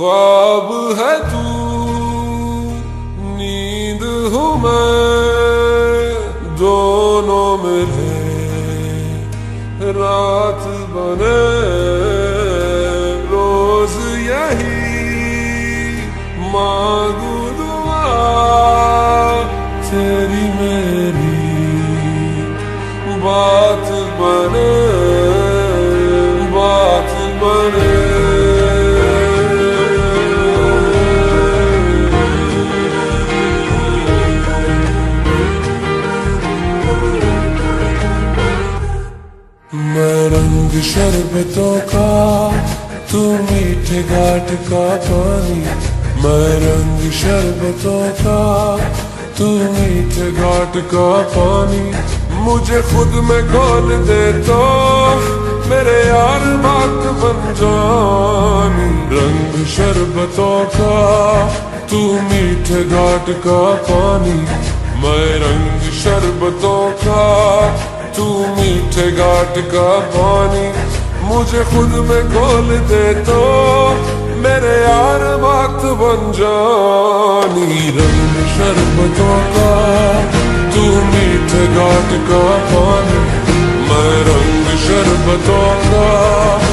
خواب ہے تو نیند ہوں میں دونوں ملے رات بنے روز یہی۔ مانگو رنگ شربتوں کا تو میٹھے گھاٹ کا پانی میں رنگ شربتوں کا تو میٹھے گھاٹ کا پانی مجھے خود میں کھول دے تو میرے یار بات بن جانی رنگ شربتوں کا تو میٹھے گھاٹ کا پانی میں رنگ شربتوں کا تو میٹھے گاٹ کا پانی مجھے خود میں کھول دے تو میرے یار وقت بن جانی رنگ شربتوں کا تو میٹھے گاٹ کا پانی میں رنگ شربتوں کا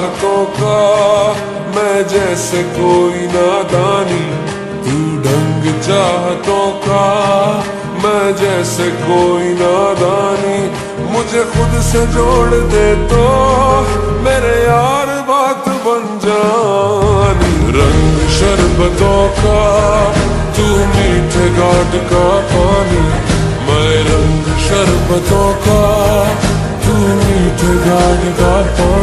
چاہتوں کا میں جیسے کوئی نادانی تو ڈھنگ چاہتوں کا میں جیسے کوئی نادانی مجھے خود سے جوڑ دے تو میرے یار بات بن جانی رنگ شربتوں کا تو میٹھے گاٹ کا پانی میں رنگ شربتوں کا تو میٹھے گاٹ کا پانی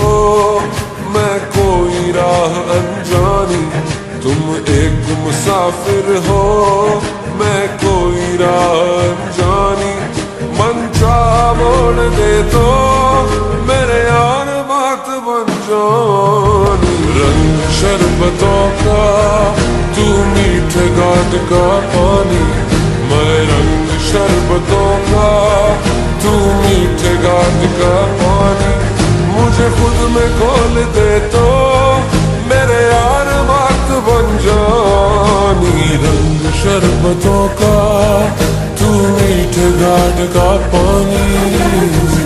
ہو، میں کوئی راہ انجانی، تم ایک مسافر ہو، میں کوئی راہ انجانی۔ من چاہ موڑ دے تو، میرے یار بات بن جانی۔ رنگ شربتوں کا، تو میٹھے گاٹ کا پانی۔ میں رنگ شربتوں کا، تو میٹھے گاٹ کا شربتوں کا تو میٹھ گھاٹ کا پانی۔